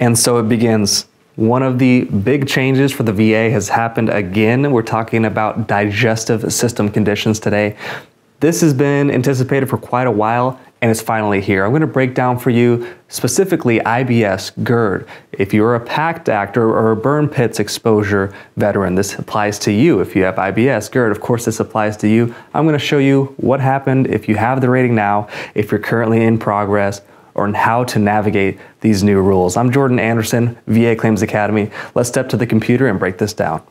And so it begins. One of the big changes for the VA has happened again. We're talking about digestive system conditions today. This has been anticipated for quite a while and it's finally here. I'm going to break down for you specifically IBS, GERD. If you're a PACT actor or, a burn pits exposure veteran, this applies to you. If you have IBS, GERD, of course, this applies to you. I'm going to show you what happened if you have the rating now, if you're currently in progress, or how to navigate these new rules. I'm Jordan Anderson, VA Claims Academy. Let's step to the computer and break this down.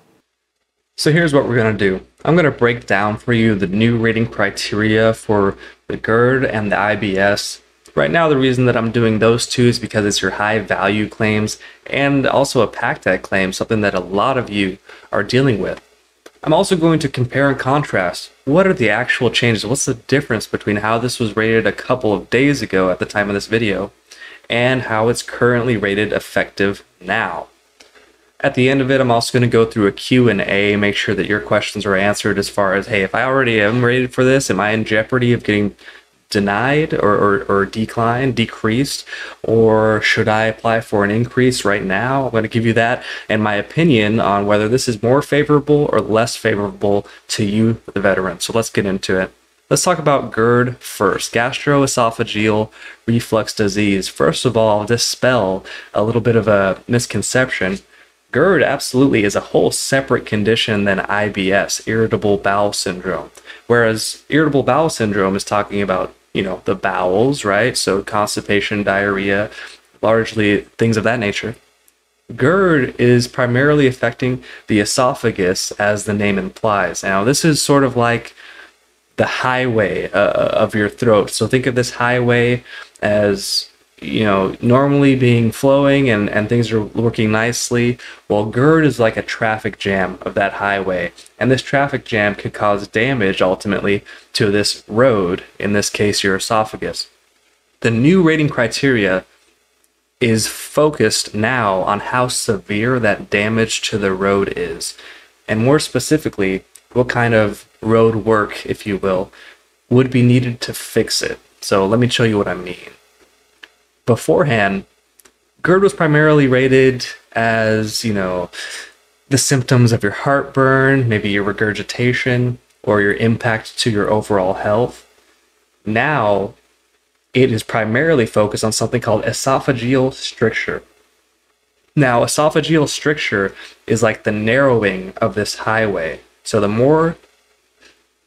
So here's what we're going to do. I'm going to break down for you the new rating criteria for the GERD and the IBS. Right now, the reason that I'm doing those two is because it's your high value claims and also a PACT Act claim, something that a lot of you are dealing with. I'm also going to compare and contrast. What are the actual changes? What's the difference between how this was rated a couple of days ago at the time of this video and how it's currently rated effective now? At the end of it, I'm also going to go through a Q&A, make sure that your questions are answered as far as, hey, if I already am rated for this, am I in jeopardy of getting denied or, or, or declined, decreased, or should I apply for an increase right now? I'm going to give you that and my opinion on whether this is more favorable or less favorable to you, the veteran. So let's get into it. Let's talk about GERD first, gastroesophageal reflux disease. First of all, dispel a little bit of a misconception. GERD absolutely is a whole separate condition than IBS, irritable bowel syndrome. Whereas irritable bowel syndrome is talking about you know, the bowels, right? So constipation, diarrhea, largely things of that nature. GERD is primarily affecting the esophagus, as the name implies. Now, this is sort of like the highway uh, of your throat. So think of this highway as you know, normally being flowing and, and things are working nicely. Well, GERD is like a traffic jam of that highway. And this traffic jam could cause damage ultimately to this road, in this case, your esophagus. The new rating criteria is focused now on how severe that damage to the road is. And more specifically, what kind of road work, if you will, would be needed to fix it. So let me show you what I mean beforehand, GERD was primarily rated as, you know, the symptoms of your heartburn, maybe your regurgitation, or your impact to your overall health. Now, it is primarily focused on something called esophageal stricture. Now, esophageal stricture is like the narrowing of this highway. So, the more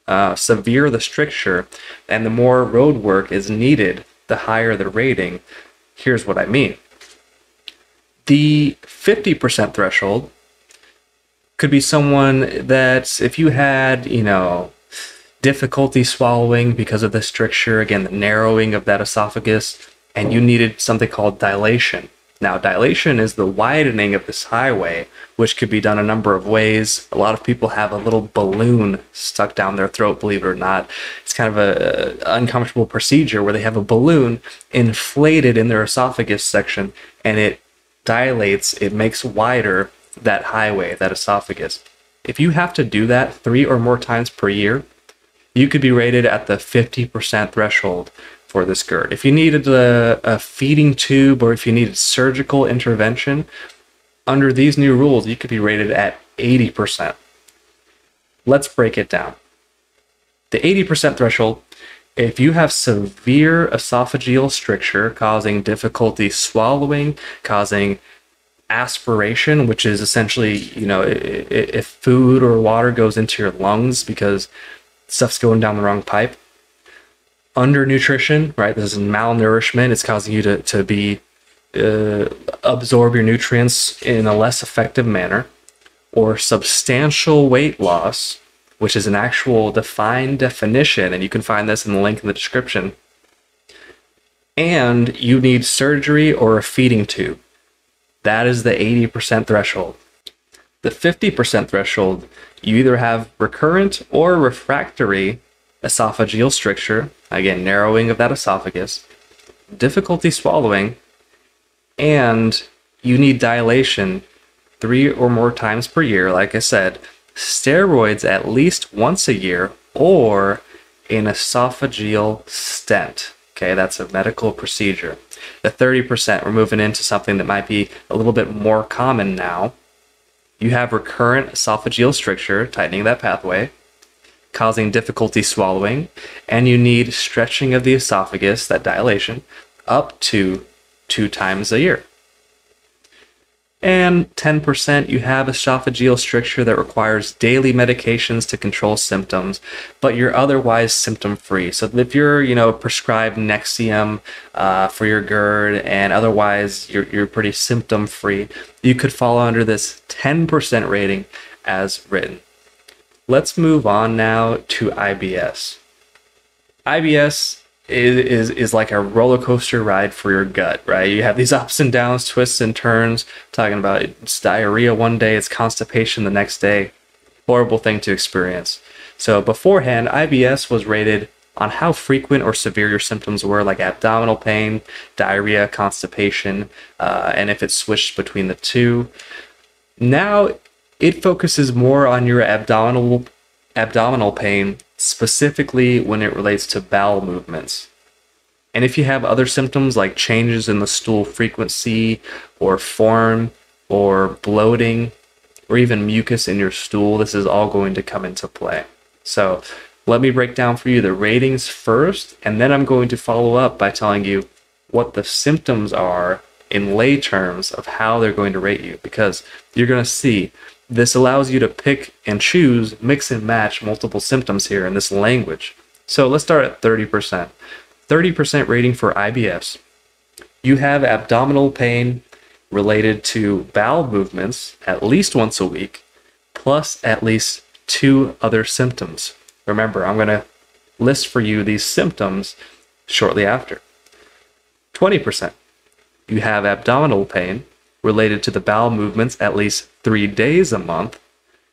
uh, severe the stricture and the more road work is needed, the higher the rating. Here's what I mean. The 50% threshold could be someone that if you had, you know, difficulty swallowing because of the stricture, again, the narrowing of that esophagus, and you needed something called dilation. Now, dilation is the widening of this highway, which could be done a number of ways. A lot of people have a little balloon stuck down their throat, believe it or not. It's kind of a, a uncomfortable procedure where they have a balloon inflated in their esophagus section and it dilates, it makes wider that highway, that esophagus. If you have to do that three or more times per year, you could be rated at the 50% threshold for this GERD. If you needed a, a feeding tube or if you needed surgical intervention, under these new rules, you could be rated at 80%. Let's break it down. The 80% threshold, if you have severe esophageal stricture causing difficulty swallowing, causing aspiration, which is essentially, you know, if food or water goes into your lungs because stuff's going down the wrong pipe, undernutrition, right? This is malnourishment. It's causing you to, to be uh, absorb your nutrients in a less effective manner, or substantial weight loss, which is an actual defined definition, and you can find this in the link in the description. And you need surgery or a feeding tube. That is the 80% threshold. The 50% threshold, you either have recurrent or refractory esophageal stricture, again, narrowing of that esophagus, difficulty swallowing, and you need dilation three or more times per year, like I said, steroids at least once a year, or an esophageal stent. Okay, that's a medical procedure. The 30%, we're moving into something that might be a little bit more common now. You have recurrent esophageal stricture, tightening that pathway, causing difficulty swallowing, and you need stretching of the esophagus, that dilation, up to two times a year. And 10% you have esophageal stricture that requires daily medications to control symptoms but you're otherwise symptom free so if you're you know prescribed nexium uh, for your gerd and otherwise you're, you're pretty symptom free you could fall under this 10% rating as written let's move on now to ibs ibs is, is is like a roller coaster ride for your gut, right? You have these ups and downs, twists and turns. Talking about it's diarrhea one day, it's constipation the next day. Horrible thing to experience. So beforehand, IBS was rated on how frequent or severe your symptoms were, like abdominal pain, diarrhea, constipation, uh, and if it switched between the two. Now it focuses more on your abdominal abdominal pain specifically when it relates to bowel movements. And if you have other symptoms like changes in the stool frequency or form or bloating or even mucus in your stool, this is all going to come into play. So let me break down for you the ratings first, and then I'm going to follow up by telling you what the symptoms are in lay terms of how they're going to rate you because you're going to see this allows you to pick and choose, mix and match multiple symptoms here in this language. So let's start at 30%. 30% rating for IBS. You have abdominal pain related to bowel movements at least once a week, plus at least two other symptoms. Remember, I'm going to list for you these symptoms shortly after. 20%. You have abdominal pain related to the bowel movements at least three days a month.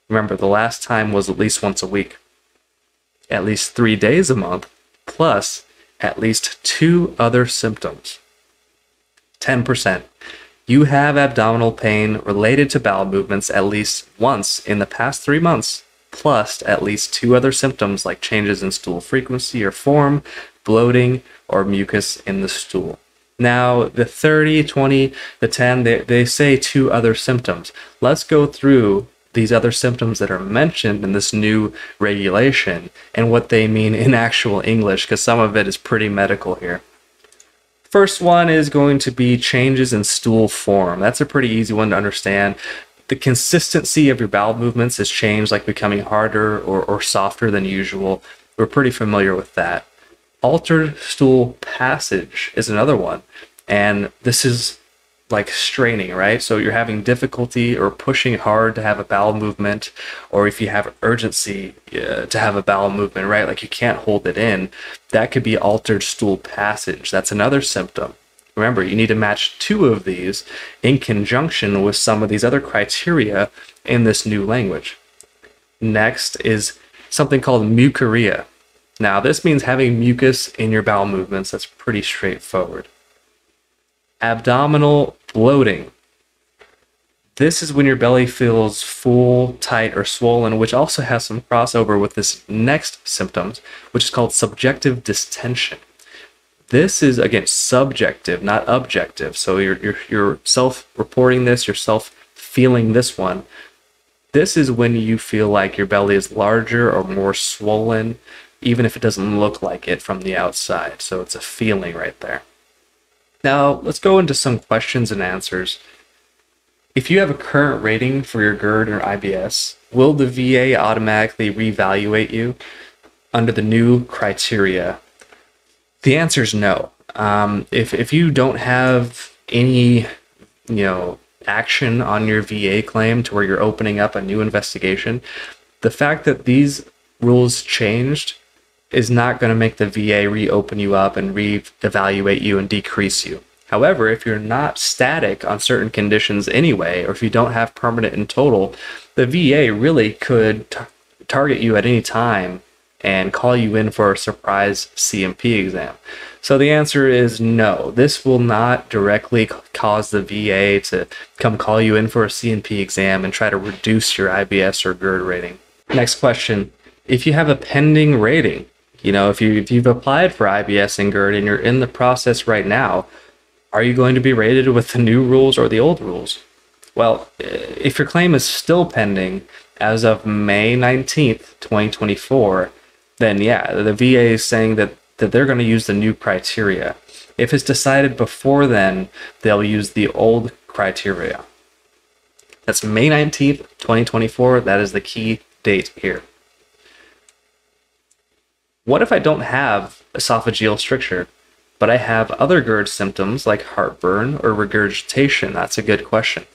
Remember, the last time was at least once a week. At least three days a month, plus at least two other symptoms. 10%. You have abdominal pain related to bowel movements at least once in the past three months, plus at least two other symptoms like changes in stool frequency or form, bloating, or mucus in the stool. Now, the 30, 20, the 10, they, they say two other symptoms. Let's go through these other symptoms that are mentioned in this new regulation and what they mean in actual English, because some of it is pretty medical here. First one is going to be changes in stool form. That's a pretty easy one to understand. The consistency of your bowel movements has changed, like becoming harder or, or softer than usual. We're pretty familiar with that. Altered stool passage is another one. And this is like straining, right? So you're having difficulty or pushing hard to have a bowel movement, or if you have urgency uh, to have a bowel movement, right? Like you can't hold it in, that could be altered stool passage. That's another symptom. Remember, you need to match two of these in conjunction with some of these other criteria in this new language. Next is something called mucorrhea. Now, this means having mucus in your bowel movements. That's pretty straightforward. Abdominal bloating. This is when your belly feels full, tight, or swollen, which also has some crossover with this next symptoms, which is called subjective distension. This is again subjective, not objective. So you're you're, you're self-reporting this, you're self-feeling this one. This is when you feel like your belly is larger or more swollen, even if it doesn't look like it from the outside. So it's a feeling right there. Now, let's go into some questions and answers. If you have a current rating for your GERD or IBS, will the VA automatically reevaluate you under the new criteria? The answer is no. Um, if, if you don't have any, you know, action on your VA claim to where you're opening up a new investigation, the fact that these rules changed is not going to make the VA reopen you up and re-evaluate you and decrease you. However, if you're not static on certain conditions anyway, or if you don't have permanent in total, the VA really could t- target you at any time and call you in for a surprise C&P exam. So the answer is no. This will not directly cause the VA to come call you in for a C&P exam and try to reduce your IBS or GERD rating. Next question. If you have a pending rating, You know, if you if you've applied for IBS and GERD and you're in the process right now, are you going to be rated with the new rules or the old rules? Well, if your claim is still pending as of May 19th, 2024, then yeah, the VA is saying that, that they're going to use the new criteria. If it's decided before then, they'll use the old criteria. That's May 19th, 2024. That is the key date here. What if I don't have esophageal stricture, but I have other GERD symptoms like heartburn or regurgitation? That's a good question.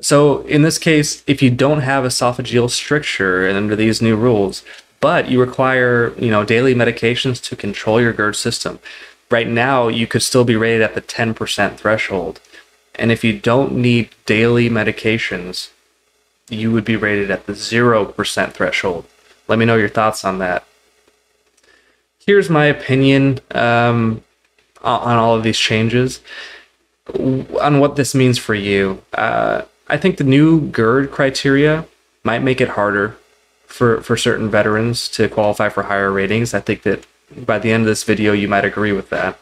So in this case, if you don't have esophageal stricture and under these new rules, but you require, you know, daily medications to control your GERD system, right now you could still be rated at the 10% threshold. And if you don't need daily medications, you would be rated at the 0% threshold. Let me know your thoughts on that. Here's my opinion um, on all of these changes, on what this means for you. Uh, I think the new GERD criteria might make it harder for, for certain veterans to qualify for higher ratings. I think that by the end of this video, you might agree with that.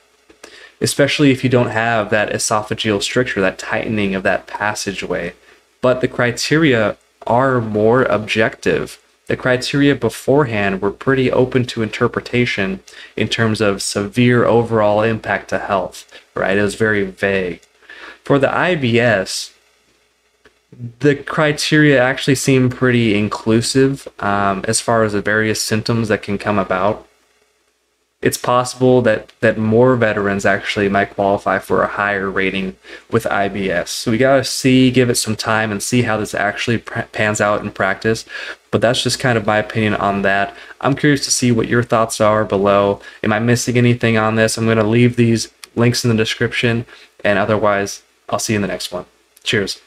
Especially if you don't have that esophageal stricture, that tightening of that passageway. But the criteria are more objective. The criteria beforehand were pretty open to interpretation in terms of severe overall impact to health, right? It was very vague. For the IBS, the criteria actually seem pretty inclusive um, as far as the various symptoms that can come about. It's possible that that more veterans actually might qualify for a higher rating with IBS. So we gotta see, give it some time, and see how this actually pans out in practice. But that's just kind of my opinion on that. I'm curious to see what your thoughts are below. Am I missing anything on this? I'm gonna leave these links in the description, and otherwise, I'll see you in the next one. Cheers.